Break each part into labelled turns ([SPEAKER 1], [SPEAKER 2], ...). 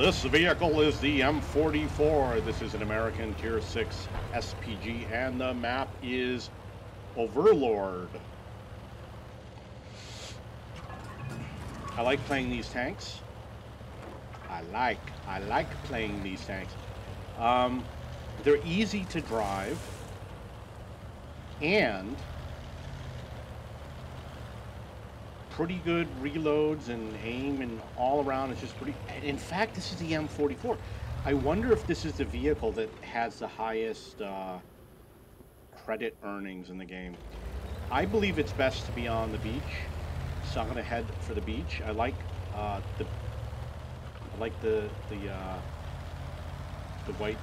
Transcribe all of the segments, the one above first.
[SPEAKER 1] This vehicle is the M44. This is an American Tier 6 SPG, and the map is Overlord. I like playing these tanks. I like, I like playing these tanks. Um, they're easy to drive, and pretty good reloads and aim and all around. It's just pretty. In fact, this is the M44. I wonder if this is the vehicle that has the highest uh, credit earnings in the game. I believe it's best to be on the beach, so I'm gonna head for the beach. I like uh, the I like the the uh, the white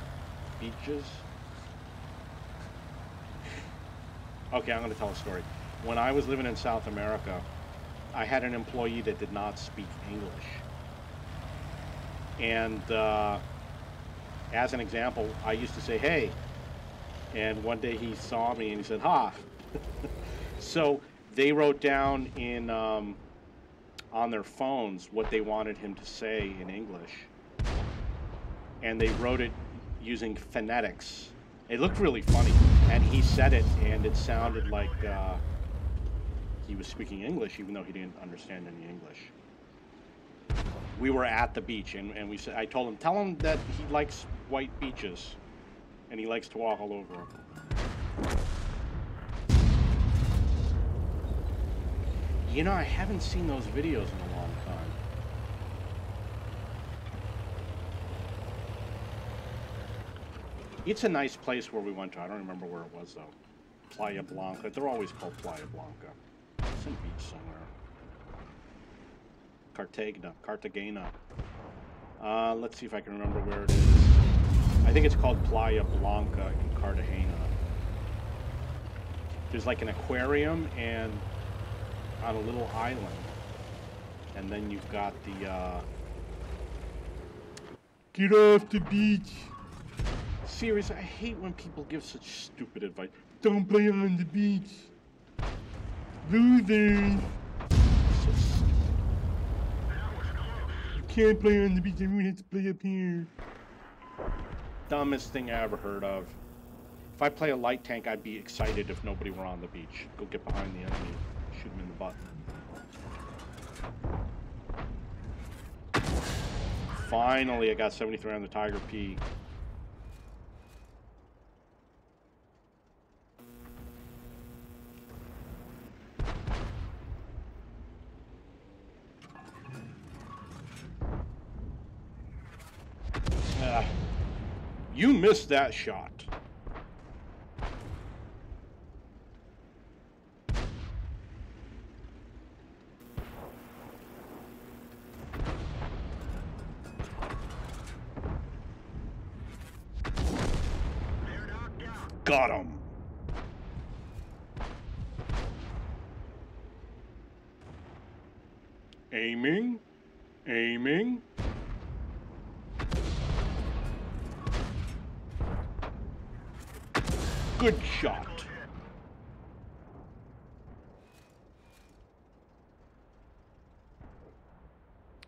[SPEAKER 1] beaches. Okay, I'm gonna tell a story. When I was living in South America, I had an employee that did not speak English. And uh, as an example, I used to say, hey. And one day he saw me and he said, ha. so they wrote down in um, on their phones what they wanted him to say in English. And they wrote it using phonetics. It looked really funny. And he said it, and it sounded like. Uh, he was speaking English, even though he didn't understand any English. We were at the beach, and, and we said, I told him, tell him that he likes white beaches, and he likes to walk all over them. You know, I haven't seen those videos in a long time. It's a nice place where we went to. I don't remember where it was, though. Playa Blanca. They're always called Playa Blanca beach somewhere. Cartagena. Cartagena. Uh, let's see if I can remember where it is. I think it's called Playa Blanca in Cartagena. There's like an aquarium and on a little island. And then you've got the, uh... Get off the beach! Seriously, I hate when people give such stupid advice. Don't play on the beach! Losers! You can't play on the beach, everyone has to play up here. Dumbest thing I ever heard of. If I play a light tank, I'd be excited if nobody were on the beach. Go get behind the enemy, shoot him in the butt. Finally, I got 73 on the Tiger P. You missed that shot. Got him. Aiming. Aiming. Good shot.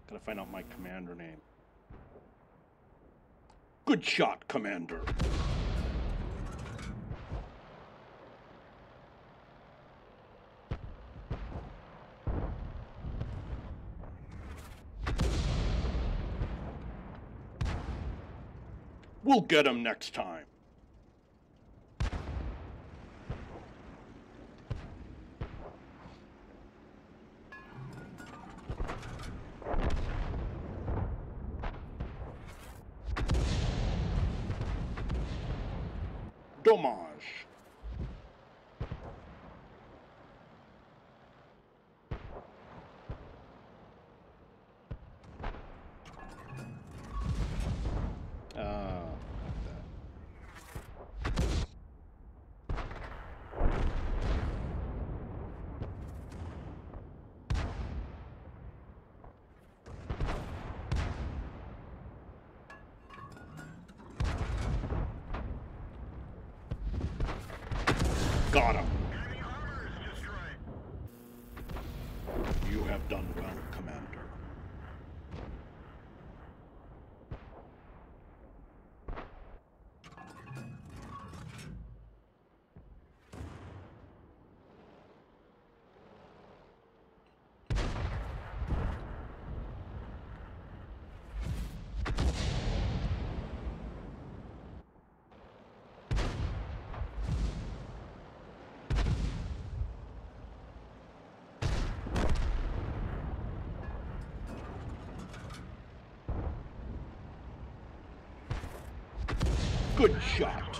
[SPEAKER 1] Gotta find out my commander name. Good shot, Commander. We'll get him next time. Dommage. Got him. You have done well, Commander. Good shot.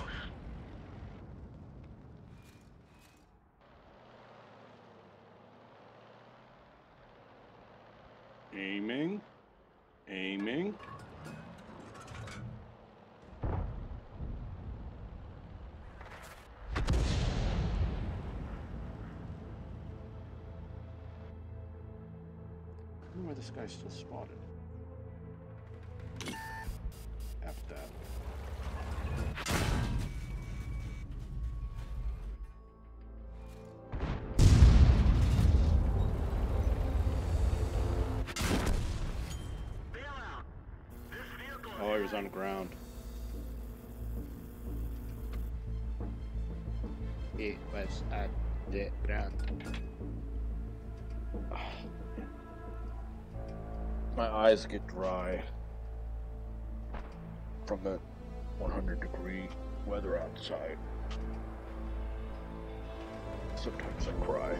[SPEAKER 1] Aiming. Aiming. Why this guy's still spotted. Was on the ground.
[SPEAKER 2] He was at the ground.
[SPEAKER 3] My eyes get dry from the 100 degree weather outside. Sometimes I cry.